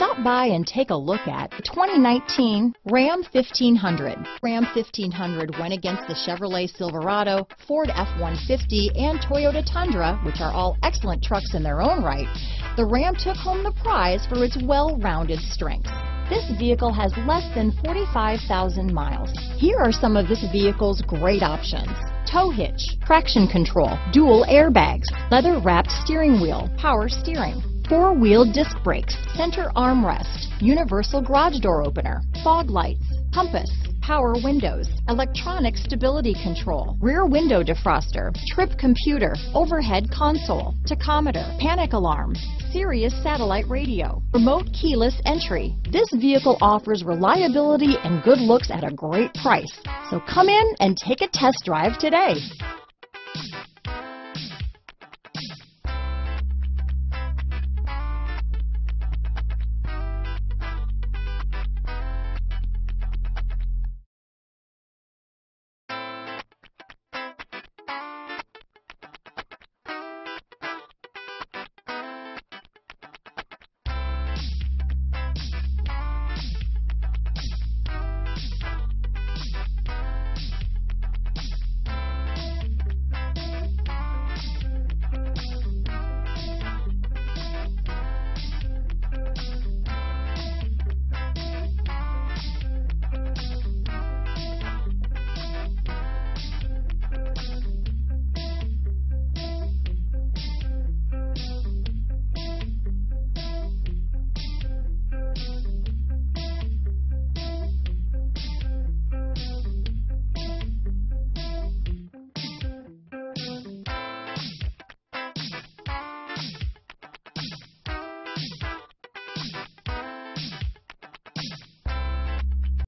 Stop by and take a look at the 2019 Ram 1500. Ram 1500 went against the Chevrolet Silverado, Ford F-150, and Toyota Tundra, which are all excellent trucks in their own right. The Ram took home the prize for its well-rounded strengths. This vehicle has less than 45,000 miles. Here are some of this vehicle's great options. Tow hitch, traction control, dual airbags, leather wrapped steering wheel, power steering, four-wheel disc brakes, center armrest, universal garage door opener, fog lights, compass, power windows, electronic stability control, rear window defroster, trip computer, overhead console, tachometer, panic alarm, Sirius satellite radio, remote keyless entry. This vehicle offers reliability and good looks at a great price. So come in and take a test drive today.